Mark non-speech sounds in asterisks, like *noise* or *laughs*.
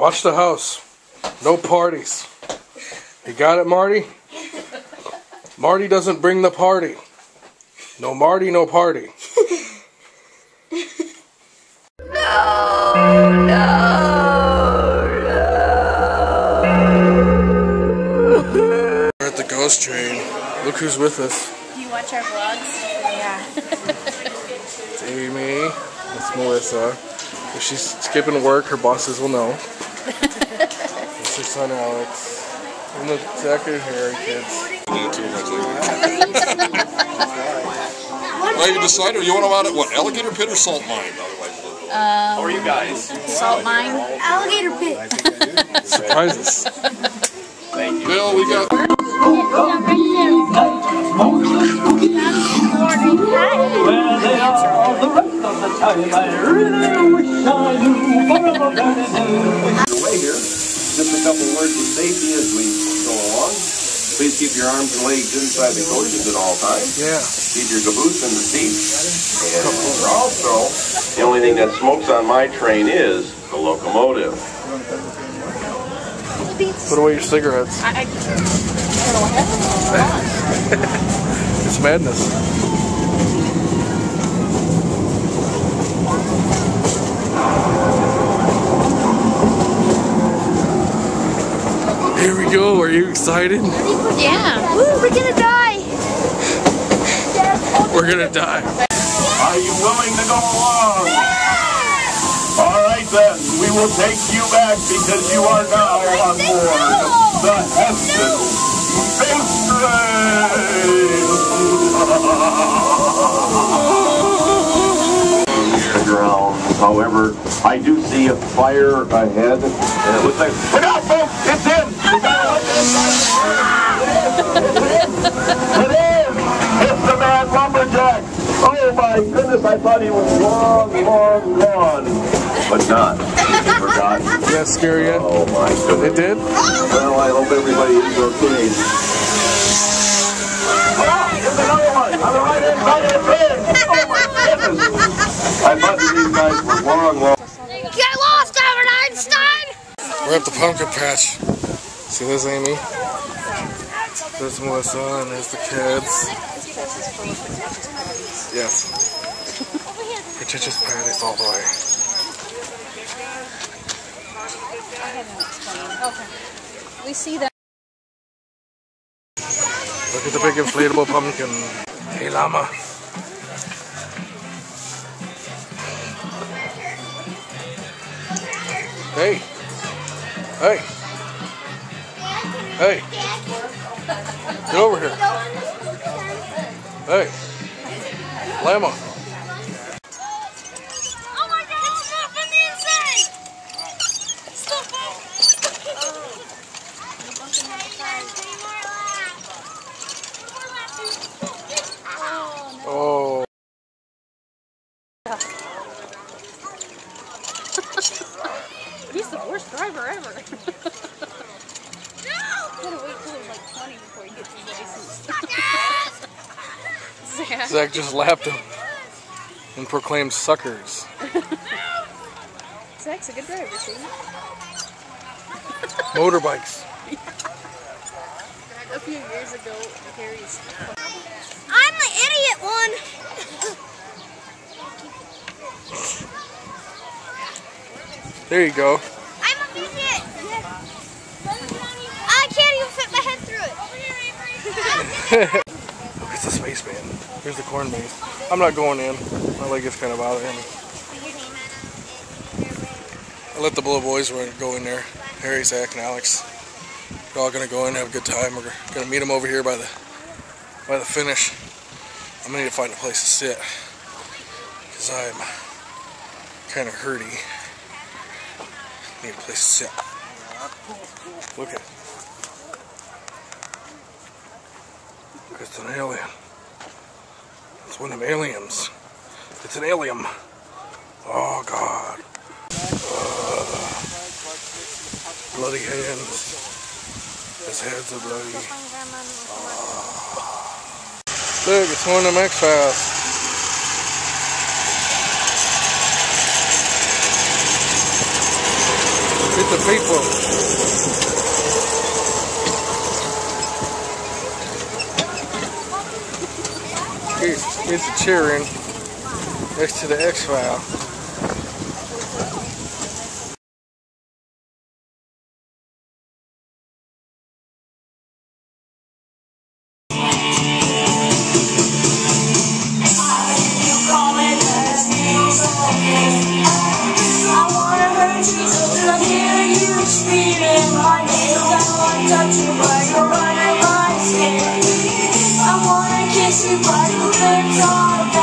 Watch the house. No parties. You got it, Marty? Marty doesn't bring the party. No Marty, no party. No noo! We're at the ghost train. Look who's with us. Do you watch our vlogs? Yeah. *laughs* It's Amy. It's Melissa. If she's skipping work, her bosses will know. It's your son Alex. And the Zach and Harry kids. Well, you decided you want them out at what? Alligator pit or salt mine? Um, How are you guys? Salt mine. Alligator pit. Surprises. Thank you. Bill, we got. Where they are the rest of the time, I really wish I knew forever a couple words of safety as we go along. Please keep your arms and legs inside the coaches at all times. Yeah. Keep your caboose in the seat. And also, the only thing that smokes on my train is the locomotive. Put away your cigarettes. I, I, *laughs* It's madness. Here we go. Are you excited? yeah. Woo, we're gonna die. We're gonna die. Are you willing to go along? All right then, we will take you back because you are now on board the Heston Space Train. ground. However, I do see a fire ahead, and it looks like. Look out, folks! It's in! You gotta look inside. It is! It's the man lumberjack! Oh my goodness, I thought he was long, long gone. But not. He forgot. Did that scare you? Oh my god. It did? Well, I hope everybody is okay. Ah, there's another one on the right hand side of the pig. Oh my goodness. I thought these guys were long, long. Get lost, Albert Einstein. We're at the pumpkin patch. See, there's Amy. There's Melissa, and there's the kids. Yes. Pretentious patties all the way. Okay. We see that. Look at the big inflatable pumpkin. Hey, llama. Hey. Hey. Hey. Get over here. Hey. Llama. Oh my god, it's stuff on the inside. Stuff Oh. He's the worst driver ever. *laughs* Gotta wait till he's like 20 before he gets his license. *laughs* Zach. Zach just lapped him and proclaimed suckers. *laughs* Zach's a good driver, see? Motorbikes. A few years ago, Harry's. I'm the idiot one. There you go. I'm a idiot. I can't even fit my head through it. Look, *laughs* it's a spaceman. Here's the corn maze. I'm not going in. My leg is kind of bothering me. I let the little boys go in there. Harry, Zach, and Alex. We're all gonna go in, and have a good time. We're gonna meet them over here by the by the finish. I'm gonna need to find a place to sit because I'm kind of hurty. Need a place to sit. Look at it. It's an alien. It's one of them aliens. It's an alien. Oh God. Ugh. bloody hands. His hands are bloody. Look, it's one of them X-Files. It's the people. Here's the cheering next to the X-File. She was the dark.